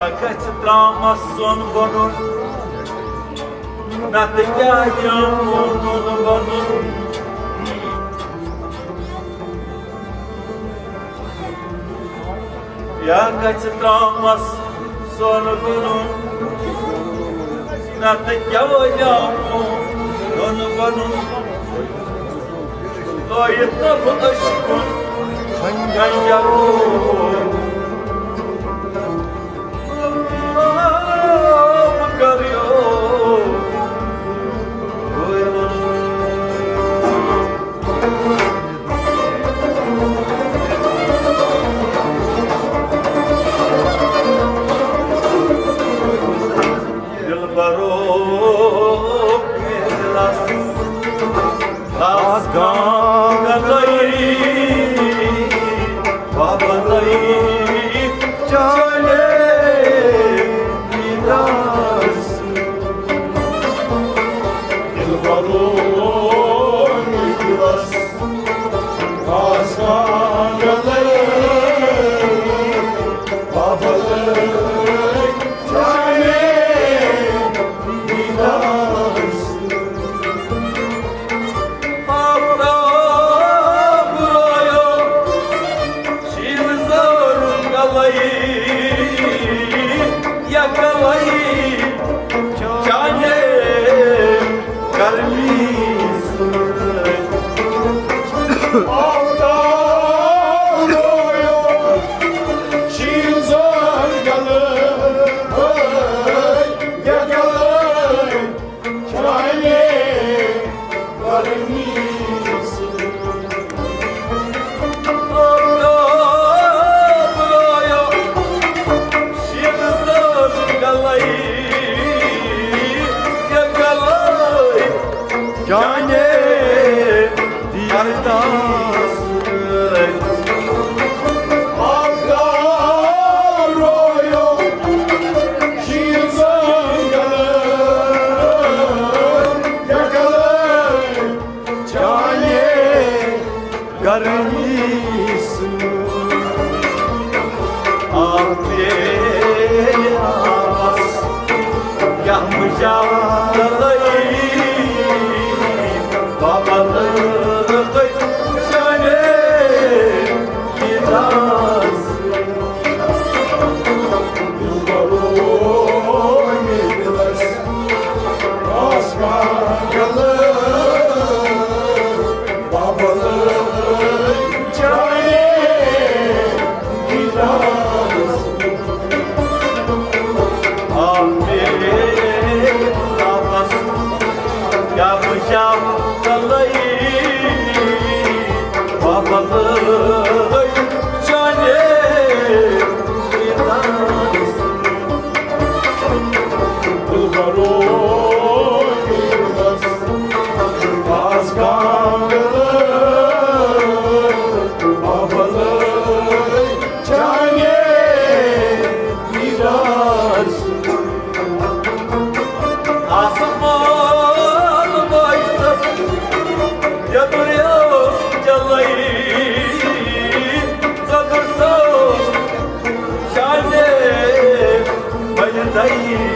Kad se traumas son bonun Na te kajam unun bonun Ja kad se traumas son bonun Na te kajam unun bonun Lo دايم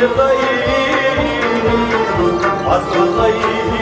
طيب عزم طيب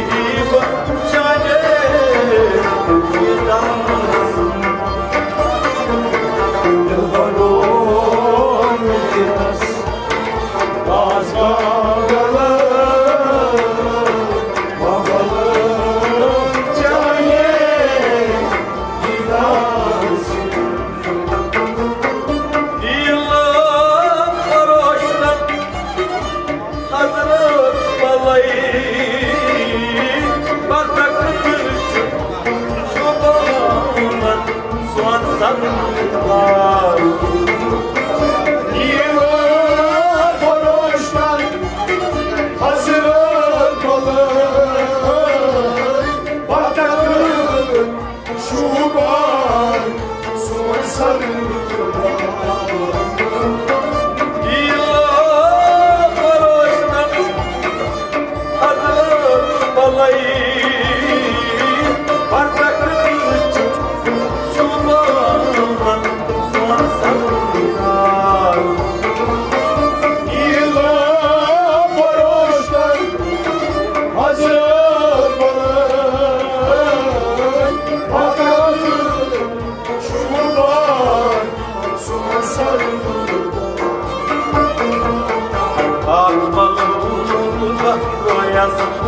Cause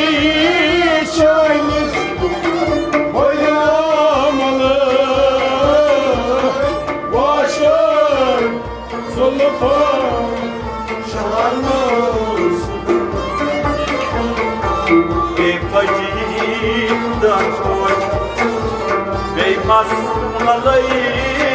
Masum alayım